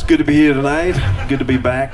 It's good to be here tonight. Good to be back.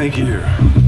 Thank you.